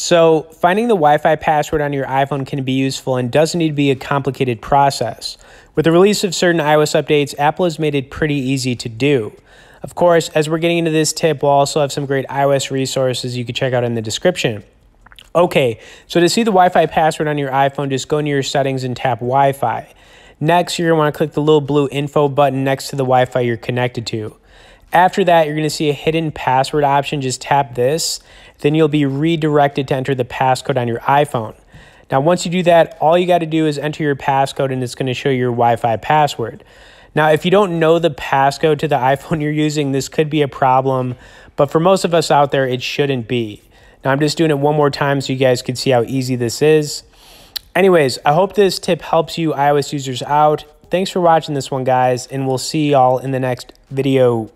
So, finding the Wi Fi password on your iPhone can be useful and doesn't need to be a complicated process. With the release of certain iOS updates, Apple has made it pretty easy to do. Of course, as we're getting into this tip, we'll also have some great iOS resources you can check out in the description. Okay, so to see the Wi Fi password on your iPhone, just go into your settings and tap Wi Fi. Next, you're going to want to click the little blue info button next to the Wi Fi you're connected to. After that, you're going to see a hidden password option. Just tap this. Then you'll be redirected to enter the passcode on your iPhone. Now, once you do that, all you got to do is enter your passcode and it's going to show your Wi Fi password. Now, if you don't know the passcode to the iPhone you're using, this could be a problem, but for most of us out there, it shouldn't be. Now, I'm just doing it one more time so you guys can see how easy this is. Anyways, I hope this tip helps you iOS users out. Thanks for watching this one, guys, and we'll see y'all in the next video.